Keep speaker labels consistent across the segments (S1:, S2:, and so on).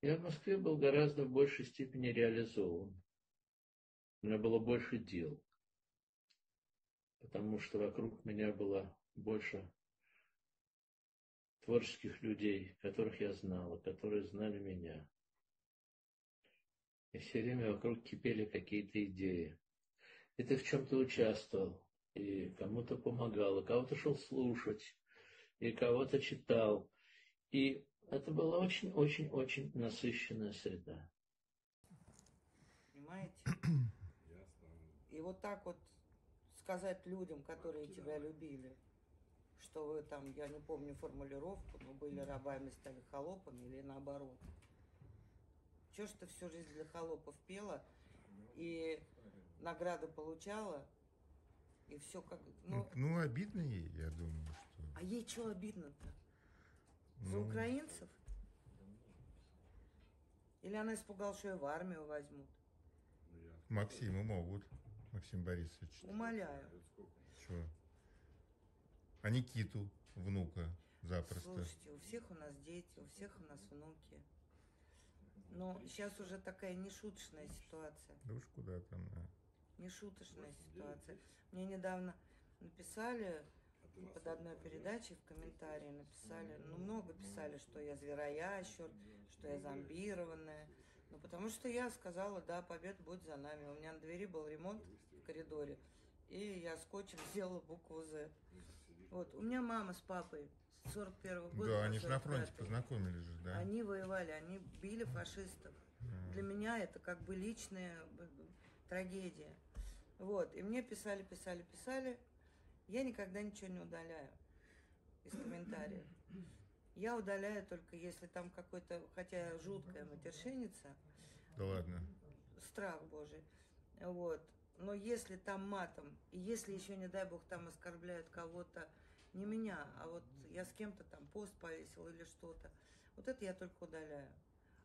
S1: Я в Москве был гораздо в большей степени реализован. У меня было больше дел. Потому что вокруг меня было больше творческих людей, которых я знал, которые знали меня. И все время вокруг кипели какие-то идеи. И ты в чем-то участвовал, и кому-то помогал, и кого-то шел слушать, и кого-то читал. И это была очень-очень-очень насыщенная среда.
S2: Понимаете? И вот так вот сказать людям, которые тебя любили, что вы там, я не помню формулировку, но были рабами, стали холопами или наоборот. Чего ж ты всю жизнь для холопов пела и награды получала, и все как...
S3: Ну, ну, ну обидно ей, я думаю, что...
S2: А ей что обидно-то? За ну... украинцев? Или она испугалась, что ее в армию возьмут?
S3: Максима могут, Максим Борисович.
S2: Умоляю.
S3: Чего? А Никиту, внука, запросто.
S2: Слушайте, у всех у нас дети, у всех у нас внуки. Но сейчас уже такая нешуточная ситуация.
S3: Да уж куда там, да.
S2: Нешуточная ситуация. Мне недавно написали под одной передачей в комментарии написали, ну много писали, что я звероящер, что я зомбированная. Ну потому что я сказала, да, победа будет за нами. У меня на двери был ремонт в коридоре, и я скотчем сделала букву «З». Вот, у меня мама с папой 41 года.
S3: Да, они же на фронте познакомились же, да.
S2: Они воевали, они били фашистов. Mm. Для меня это как бы личная трагедия. Вот, и мне писали, писали, писали. Я никогда ничего не удаляю из комментариев. Я удаляю только если там какой-то, хотя жуткая матершинница.
S3: Да ладно.
S2: Страх Божий. Вот. Но если там матом, и если еще, не дай бог, там оскорбляют кого-то, не меня, а вот я с кем-то там пост повесил или что-то, вот это я только удаляю.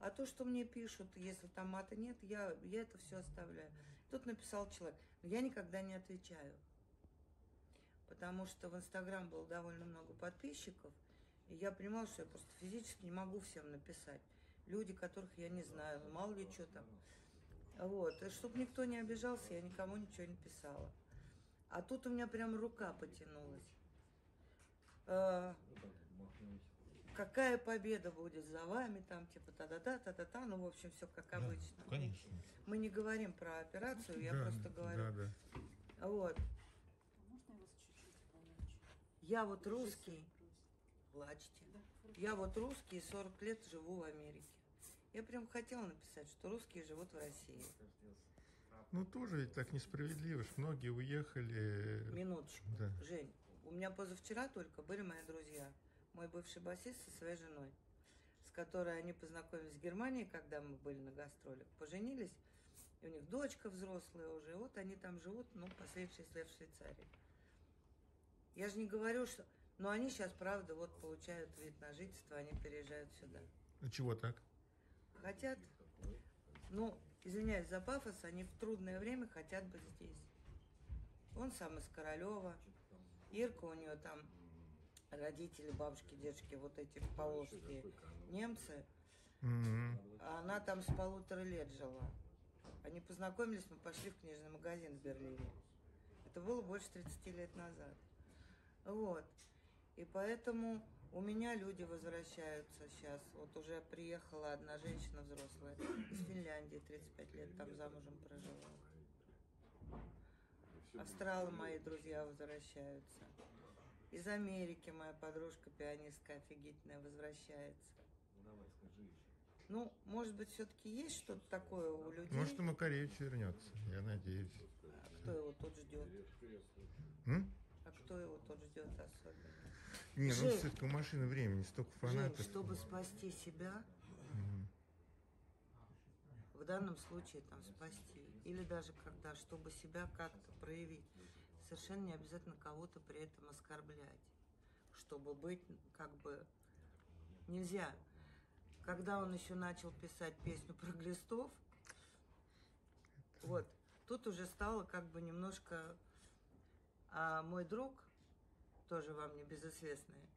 S2: А то, что мне пишут, если там мата нет, я, я это все оставляю. Тут написал человек, но я никогда не отвечаю. Потому что в Инстаграм было довольно много подписчиков, и я понимала, что я просто физически не могу всем написать. Люди, которых я не знаю, мало ли что там. Вот. И чтобы никто не обижался, я никому ничего не писала. А тут у меня прям рука потянулась. Э, какая победа будет за вами, там, типа, та-да-да, та-та-та, ну, в общем, все как да, обычно.
S3: Конечно.
S2: Мы не говорим про операцию, я да, просто говорю. Да, да. Вот. Я вот русский, плачьте. Я вот русский, 40 лет живу в Америке. Я прям хотела написать, что русские живут в России.
S3: Ну, тоже ведь так несправедливо, что многие уехали.
S2: Минуточку. Да. Жень, у меня позавчера только были мои друзья. Мой бывший басист со своей женой, с которой они познакомились в Германии, когда мы были на гастролях. Поженились, и у них дочка взрослая уже. Вот они там живут, ну, последние 6 лет в Швейцарии. Я же не говорю, что... Но они сейчас, правда, вот получают вид на жительство, они переезжают сюда.
S3: А чего так?
S2: хотят, ну, извиняюсь за пафос, они в трудное время хотят быть здесь. Он сам из Королева, Ирка у нее там родители, бабушки, дедушки, вот эти поволжские немцы. Mm-hmm. Она там с полутора лет жила. Они познакомились, мы пошли в книжный магазин в Берлине. Это было больше 30 лет назад. Вот. И поэтому у меня люди возвращаются сейчас. Вот уже приехала одна женщина взрослая из Финляндии, 35 лет там замужем прожила. Австралы мои друзья возвращаются. Из Америки моя подружка, пианистка офигительная, возвращается. Ну, может быть, все-таки есть что-то такое у людей?
S3: Может, и Макаревич вернется, я надеюсь.
S2: А кто его тут ждет? М? А кто его тут ждет особенно?
S3: Не, ну все-таки машина времени, столько фанатов.
S2: Жень, чтобы спасти себя, угу. в данном случае там спасти, или даже когда, чтобы себя как-то проявить, совершенно не обязательно кого-то при этом оскорблять, чтобы быть как бы нельзя. Когда он еще начал писать песню про глистов, вот, тут уже стало как бы немножко а мой друг, тоже вам не безызвестный,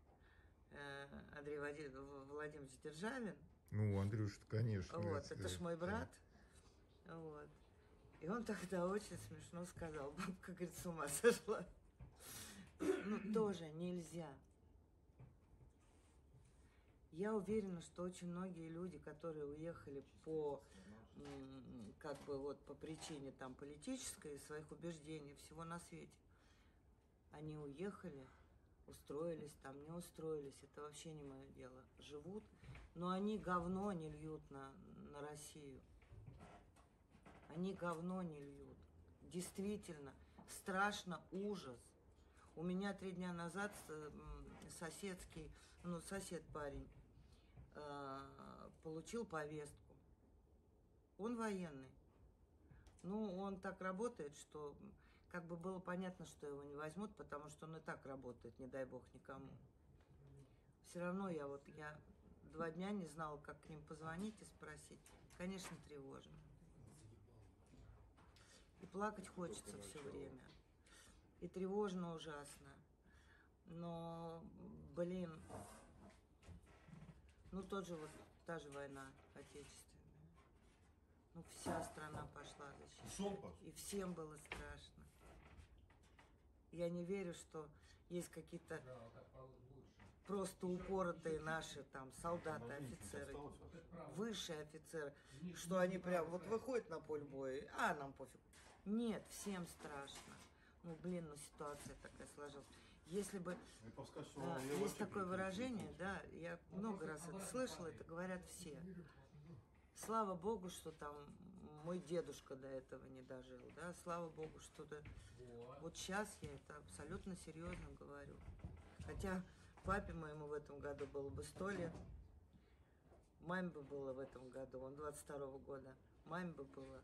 S2: э, Андрей Владимирович Державин,
S3: Ну, Андрюш, конечно.
S2: Вот, это ж мой брат. Вот. И он тогда очень смешно сказал, бабка, говорит, с ума сошла. Ну, тоже нельзя. Я уверена, что очень многие люди, которые уехали по, как бы вот по причине там политической, своих убеждений, всего на свете, они уехали, устроились там, не устроились, это вообще не мое дело. Живут, но они говно не льют на, на Россию. Они говно не льют. Действительно, страшно, ужас. У меня три дня назад соседский, ну, сосед парень, э, получил повестку. Он военный. Ну, он так работает, что как бы было понятно, что его не возьмут, потому что он и так работает, не дай бог никому. Все равно я вот, я два дня не знала, как к ним позвонить и спросить. Конечно, тревожно. И плакать хочется все время. И тревожно ужасно. Но, блин, ну тот же вот, та же война отечественная. Ну вся страна пошла защищать. И всем было страшно. Я не верю, что есть какие-то просто упоротые наши там солдаты, офицеры, высшие офицеры, что они прям вот выходят на поле боя, а нам пофиг. Нет, всем страшно. Ну, блин, ну ситуация такая сложилась. Если бы... Да, есть такое выражение, да, я много раз это слышала, это говорят все. Слава Богу, что там мой дедушка до этого не дожил, да, слава Богу, что то Вот сейчас я это абсолютно серьезно говорю. Хотя папе моему в этом году было бы сто лет, маме бы было в этом году, он 22 -го года, маме бы было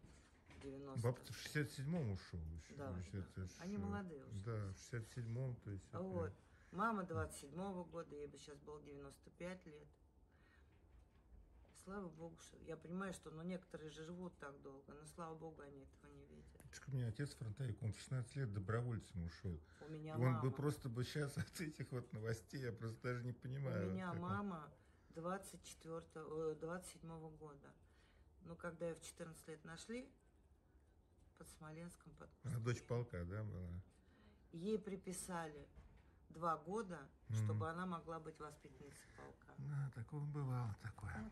S2: 90
S3: Бабка в 67-м ушел еще.
S2: Да, это ж, они молодые уже.
S3: Да, в 67-м, то есть...
S2: Вот. Мама 27-го года, ей бы сейчас было 95 лет слава богу, что я понимаю, что ну, некоторые же живут так долго, но слава богу, они этого не видят.
S3: У меня отец фронтовик, он в 16 лет добровольцем ушел.
S2: У меня
S3: он
S2: мама.
S3: бы просто бы сейчас от этих вот новостей, я просто даже не понимаю.
S2: У меня вот мама 24, 27 -го года. Ну, когда ее в 14 лет нашли, под Смоленском, под
S3: Она дочь полка, да, была?
S2: Ей приписали два года, mm-hmm. чтобы она могла быть воспитанницей полка.
S3: Да, такое бывало такое.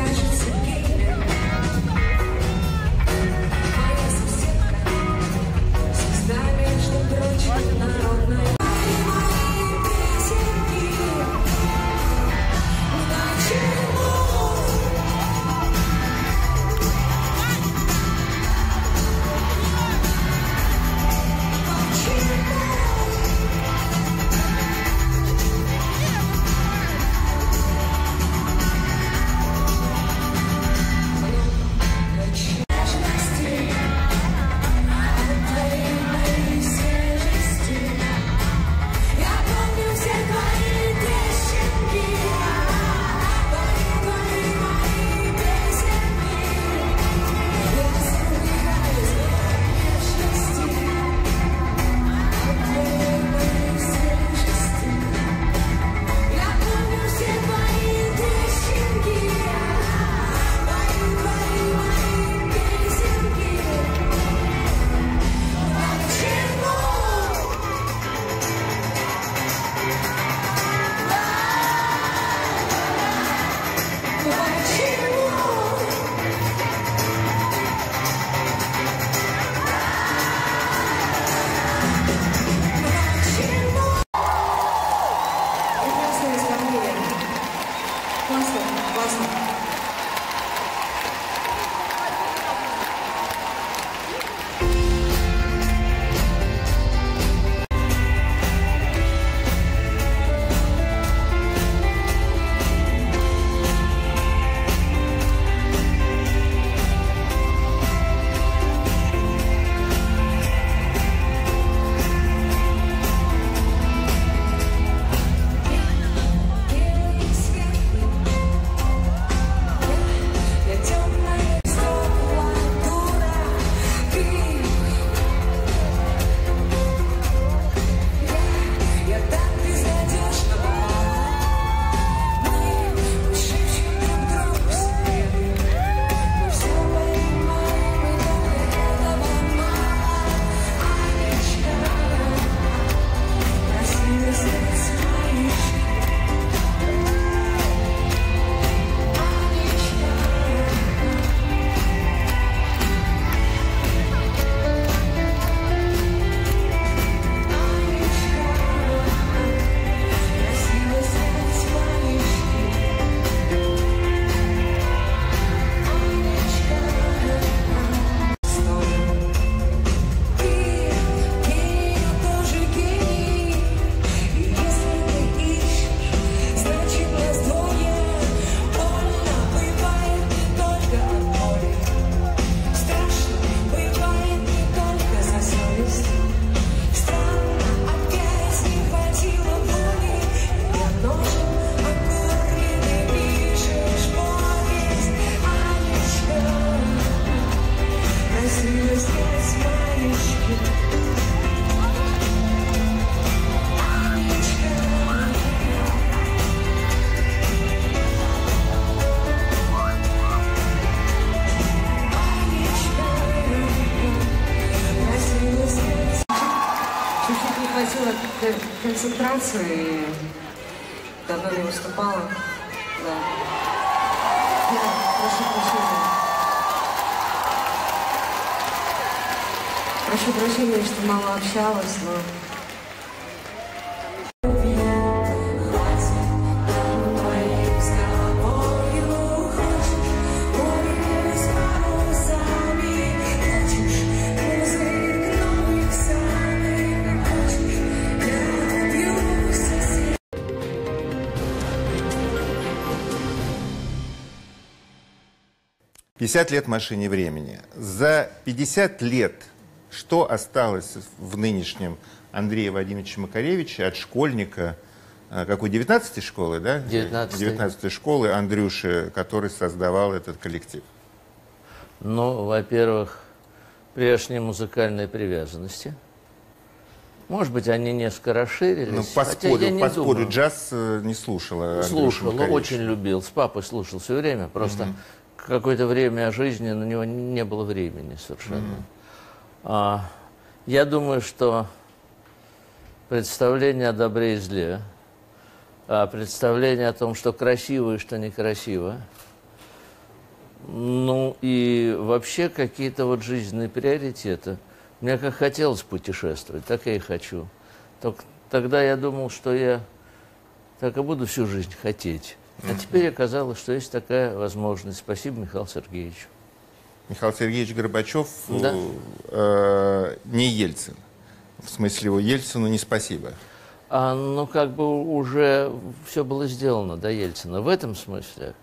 S4: концентрации давно не выступала. Да. Да, прошу прощения. Прошу прощения, что мало общалась, но
S3: Пятьдесят лет машине времени. За 50 лет что осталось в нынешнем Андрее Вадимовиче Макаревиче от школьника, э, какой, 19-й школы, да?
S5: 19-й.
S3: 19 школы Андрюши, который создавал этот коллектив?
S5: Ну, во-первых, прежние музыкальные привязанности. Может быть, они несколько расширились.
S3: Ну,
S5: я не
S3: поспорю
S5: думаю.
S3: джаз э, не слушала. Андрюша
S5: Слушал,
S3: Макаревич.
S5: очень любил. С папой слушал все время. Просто какое-то время жизни на него не было времени совершенно. А, я думаю, что представление о добре и зле, а представление о том, что красиво и что некрасиво, ну и вообще какие-то вот жизненные приоритеты. Мне как хотелось путешествовать, так я и хочу. Только тогда я думал, что я так и буду всю жизнь хотеть. А теперь оказалось, что есть такая возможность. Спасибо Михаилу Сергеевичу.
S3: Михаил Сергеевич Горбачев
S5: Да.
S3: э, не Ельцин. В смысле, его Ельцину не спасибо.
S5: А, ну, как бы уже все было сделано до Ельцина. В этом смысле,